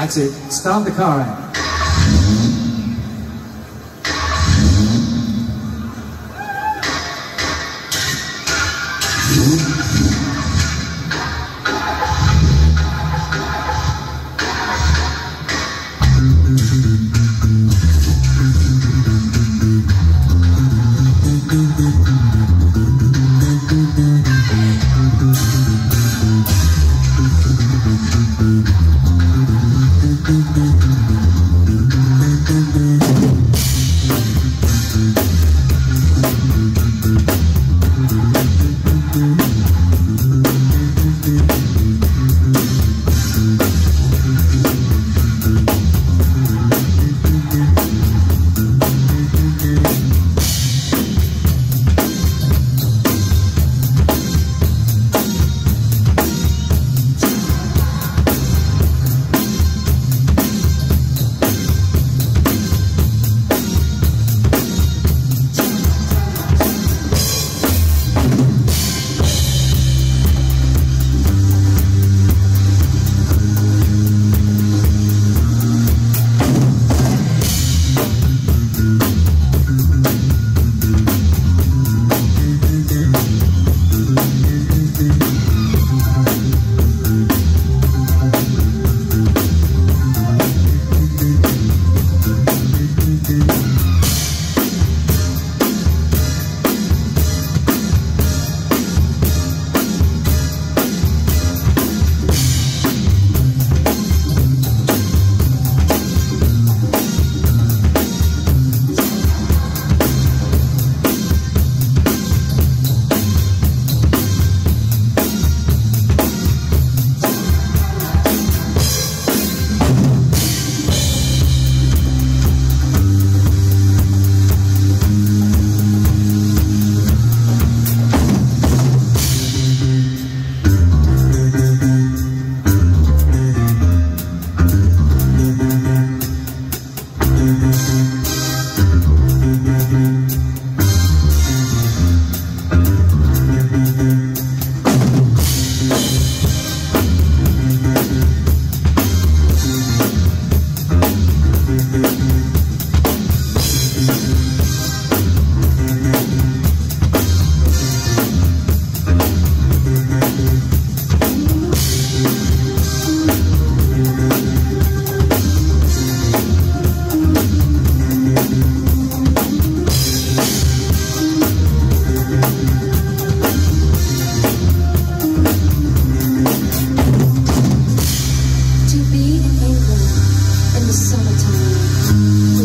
That's it. Start the car out. To the summertime.